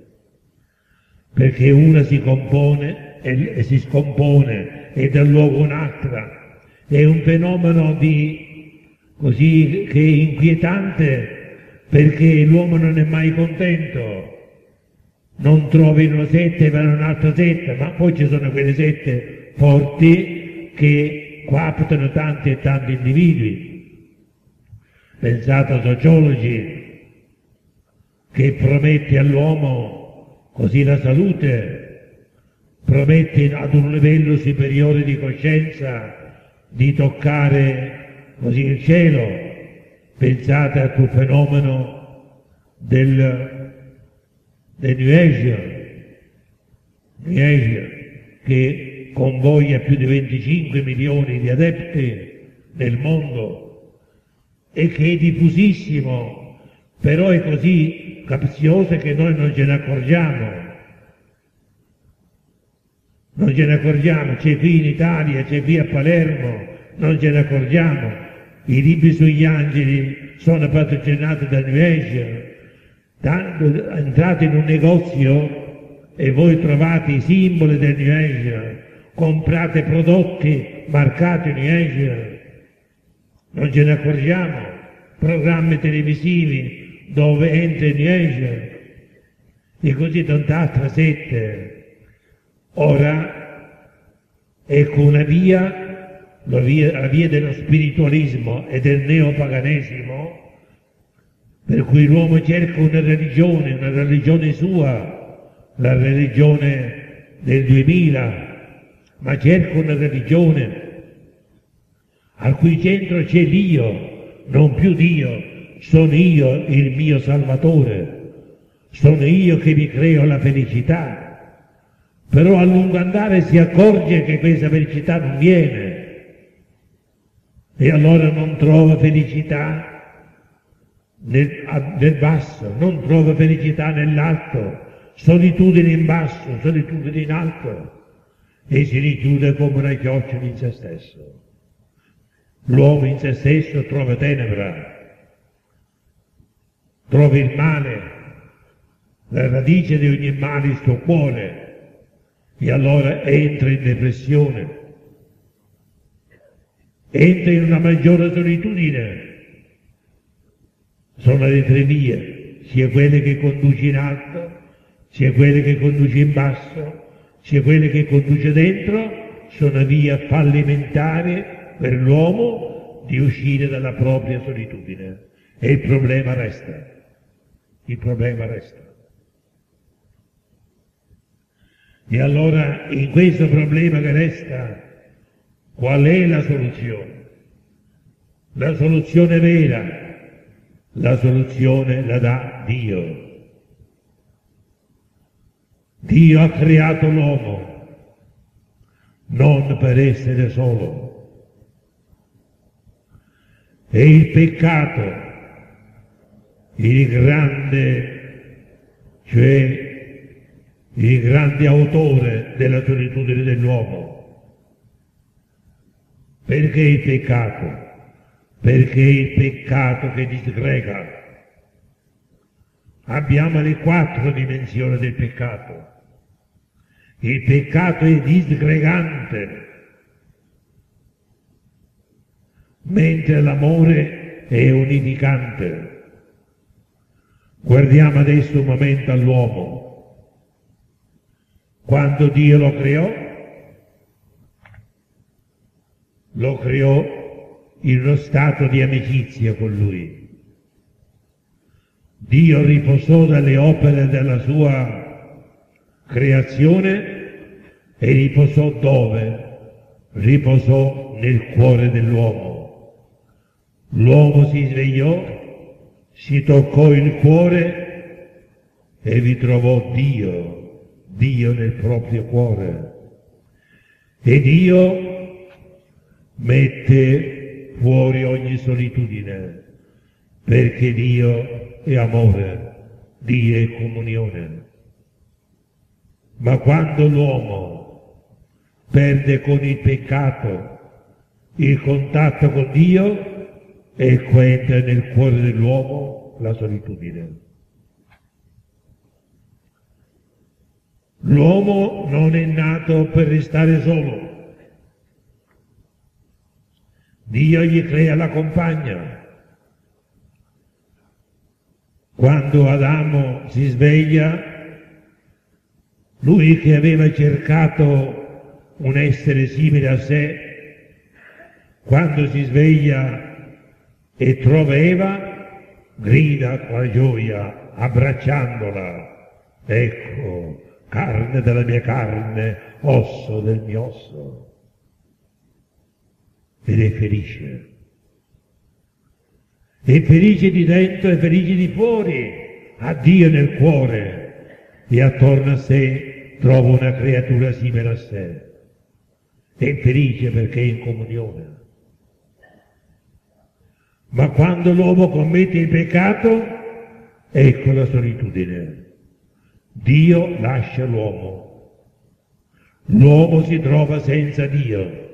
[SPEAKER 2] perché una si compone e, e si scompone e dà luogo un'altra, è un fenomeno di così che è inquietante perché l'uomo non è mai contento, non trova in una setta e va in un'altra setta, ma poi ci sono quelle sette forti che coaptano tanti e tanti individui. Pensate a sociologi che promette all'uomo così la salute, promette ad un livello superiore di coscienza di toccare così il cielo, pensate a quel fenomeno del, del New Age, New Age che convoglia più di 25 milioni di adepti nel mondo e che è diffusissimo, però è così capzioso che noi non ce ne accorgiamo non ce ne accorgiamo, c'è qui in Italia, c'è qui a Palermo, non ce ne accorgiamo. I libri sugli angeli sono patrocinati da New Age. Entrate in un negozio e voi trovate i simboli del New Age, comprate prodotti marcati New Age, non ce ne accorgiamo. Programmi televisivi dove entra New Age e così tant'altra sette Ora ecco una via, la via, la via dello spiritualismo e del neopaganesimo, per cui l'uomo cerca una religione, una religione sua, la religione del 2000, ma cerca una religione al cui centro c'è Dio, non più Dio, sono io il mio Salvatore, sono io che vi creo la felicità. Però a lungo andare si accorge che questa felicità non viene. E allora non trova felicità nel, nel basso, non trova felicità nell'alto, solitudine in basso, solitudine in alto. E si richiude come una chioccia in se stesso. L'uomo in se stesso trova tenebra, trova il male, la radice di ogni male il suo cuore e allora entra in depressione, entra in una maggiore solitudine. Sono le tre vie, sia quelle che conduce in alto, sia quelle che conduce in basso, sia quelle che conduce dentro, sono vie fallimentari per l'uomo di uscire dalla propria solitudine. E il problema resta. Il problema resta. E allora in questo problema che resta, qual è la soluzione? La soluzione vera, la soluzione la dà Dio. Dio ha creato l'uomo non per essere solo. E il peccato, il grande, cioè il grande autore della solitudine dell'uomo. Perché il peccato? Perché il peccato che disgrega. Abbiamo le quattro dimensioni del peccato. Il peccato è disgregante, mentre l'amore è unificante. Guardiamo adesso un momento all'uomo quando Dio lo creò, lo creò in uno stato di amicizia con Lui. Dio riposò dalle opere della sua creazione e riposò dove? Riposò nel cuore dell'uomo. L'uomo si svegliò, si toccò il cuore e vi trovò Dio Dio nel proprio cuore. E Dio mette fuori ogni solitudine, perché Dio è amore, Dio è comunione. Ma quando l'uomo perde con il peccato il contatto con Dio, ecco entra nel cuore dell'uomo la solitudine. L'uomo non è nato per restare solo. Dio gli crea la compagna. Quando Adamo si sveglia, lui che aveva cercato un essere simile a sé, quando si sveglia e trova Eva, grida con la gioia, abbracciandola. Ecco, carne della mia carne, osso del mio osso. Ed è felice. è felice di dentro e felice di fuori, ha Dio nel cuore e attorno a sé trova una creatura simile a sé. È felice perché è in comunione. Ma quando l'uomo commette il peccato, ecco la solitudine. Dio lascia l'uomo. L'uomo si trova senza Dio.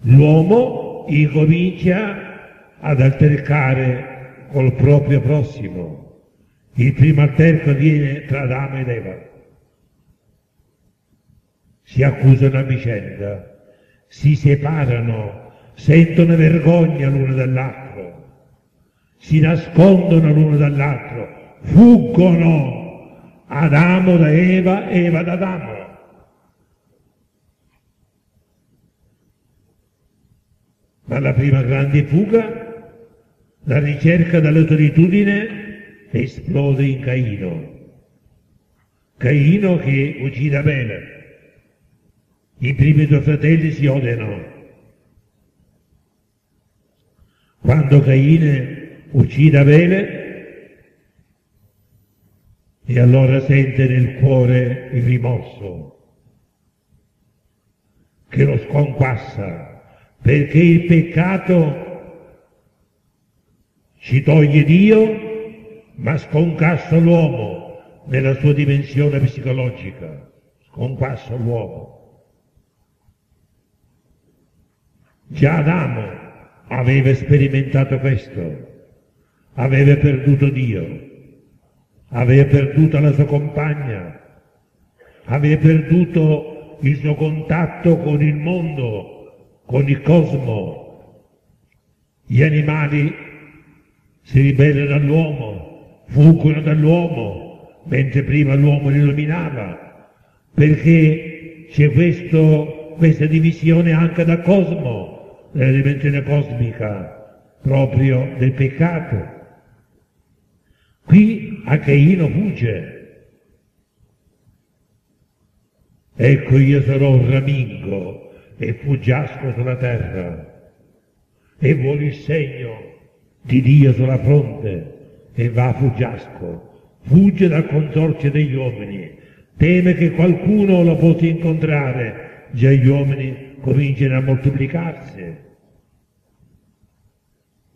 [SPEAKER 2] L'uomo incomincia ad altercare col proprio prossimo. Il primo alterco avviene tra Adamo ed Eva. Si accusano a vicenda, si separano, sentono vergogna l'uno dall'altro, si nascondono l'uno dall'altro, fuggono Adamo da Eva, Eva da Adamo. Ma la prima grande fuga, la ricerca della solitudine, esplode in Caino. Caino che uccide Abele. I primi due fratelli si odiano. Quando Caino uccide Abele, e allora sente nel cuore il rimorso che lo sconquassa perché il peccato ci toglie Dio, ma sconcassa l'uomo nella sua dimensione psicologica, sconquassa l'uomo. Già Adamo aveva sperimentato questo, aveva perduto Dio, aveva perduto la sua compagna, aveva perduto il suo contatto con il mondo, con il cosmo. Gli animali si ribellano all'uomo, fuggono dall'uomo, mentre prima l'uomo li dominava, perché c'è questo, questa divisione anche da cosmo, nella dimensione cosmica, proprio del peccato. Qui a Caino fugge. Ecco io sarò un ramingo e fuggiasco sulla terra e vuole il segno di Dio sulla fronte e va a fuggiasco, fugge dal consorzio degli uomini, teme che qualcuno lo possa incontrare, già gli uomini cominciano a moltiplicarsi.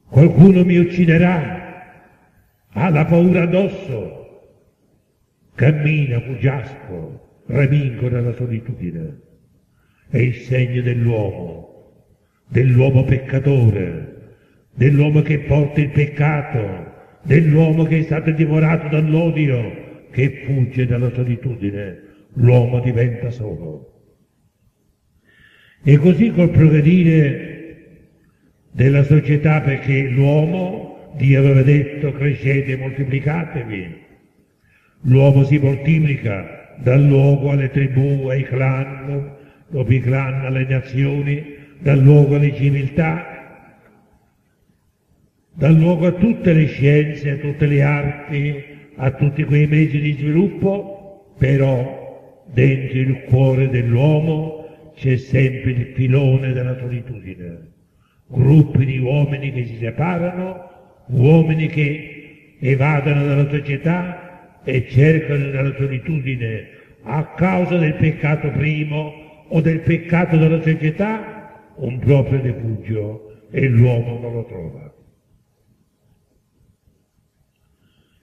[SPEAKER 2] Qualcuno mi ucciderà, ha la paura addosso, cammina fuggiasco, ramingo nella solitudine è il segno dell'uomo, dell'uomo peccatore, dell'uomo che porta il peccato, dell'uomo che è stato divorato dall'odio, che fugge dalla solitudine, l'uomo diventa solo. E così col progredire della società, perché l'uomo, Dio aveva detto, crescete moltiplicatevi, l'uomo si moltiplica dal luogo alle tribù, ai clan, dopo i clan alle nazioni, dal luogo alle civiltà, dal luogo a tutte le scienze, a tutte le arti, a tutti quei mezzi di sviluppo, però dentro il cuore dell'uomo c'è sempre il filone della solitudine. Gruppi di uomini che si separano, uomini che evadono dalla società e cercano nella solitudine a causa del peccato primo o del peccato della società un proprio rifugio e l'uomo non lo trova.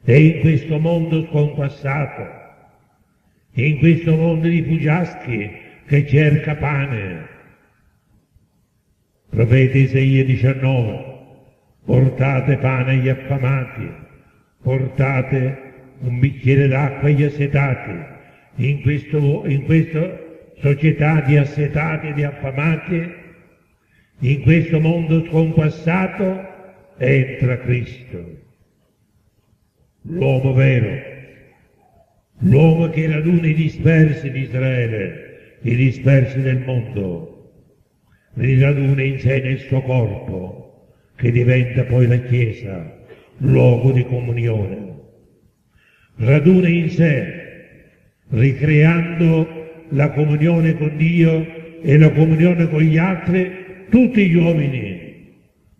[SPEAKER 2] E in questo mondo sconquassato, in questo mondo di fuggiaschi che cerca pane, profeta Isaia 19, portate pane agli affamati, portate un bicchiere d'acqua agli assetati, in questo, in questo società di assetati e di affamati, in questo mondo sconquassato entra Cristo, l'uomo vero, l'uomo che raduna i dispersi di Israele, i dispersi del mondo, li in sé nel suo corpo, che diventa poi la Chiesa, luogo di comunione. Raduna in sé, ricreando la comunione con Dio e la comunione con gli altri, tutti gli uomini,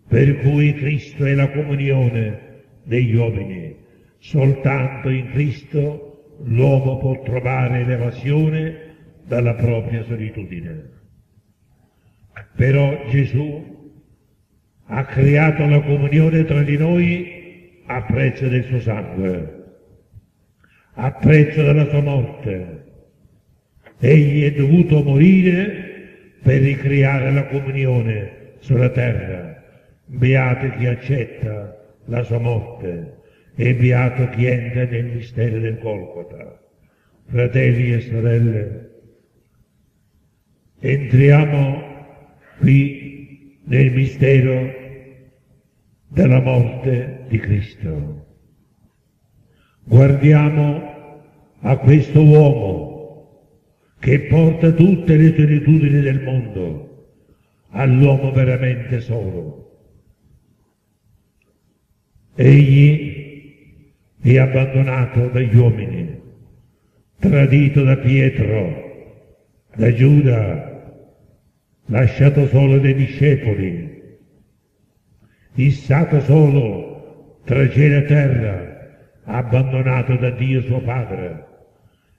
[SPEAKER 2] per cui Cristo è la comunione degli uomini. Soltanto in Cristo l'uomo può trovare l'evasione dalla propria solitudine. Però Gesù ha creato la comunione tra di noi a prezzo del suo sangue, a prezzo della sua morte. Egli è dovuto morire per ricreare la comunione sulla terra. Beato chi accetta la sua morte e beato chi entra nel mistero del Golgota. Fratelli e sorelle, entriamo qui nel mistero della morte di Cristo. Guardiamo a questo uomo che porta tutte le solitudini del mondo, all'uomo veramente solo. Egli è abbandonato dagli uomini, tradito da Pietro, da Giuda, lasciato solo dai discepoli, issato solo tra cielo e terra, abbandonato da Dio suo Padre,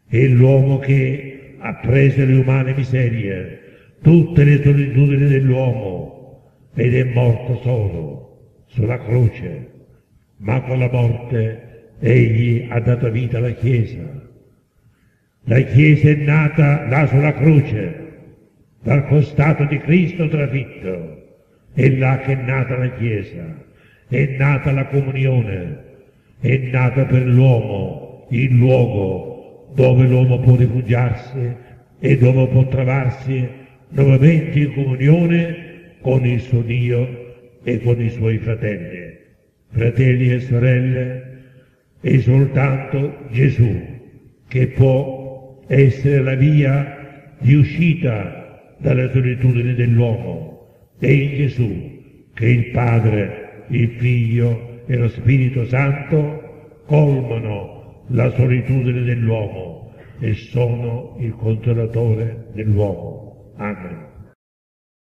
[SPEAKER 2] è l'uomo che ha preso le umane miserie, tutte le solitudini dell'uomo ed è morto solo sulla croce, ma con la morte egli ha dato vita alla Chiesa. La Chiesa è nata là sulla croce, dal costato di Cristo trafitto. È là che è nata la Chiesa, è nata la comunione, è nata per l'uomo il luogo dove l'uomo può rifugiarsi e dove può trovarsi nuovamente in comunione con il suo Dio e con i suoi fratelli. Fratelli e sorelle, è soltanto Gesù che può essere la via di uscita dalla solitudine dell'uomo. È in Gesù che il Padre, il Figlio e lo Spirito Santo colmano la solitudine dell'uomo e sono il consolatore dell'uomo. Amen.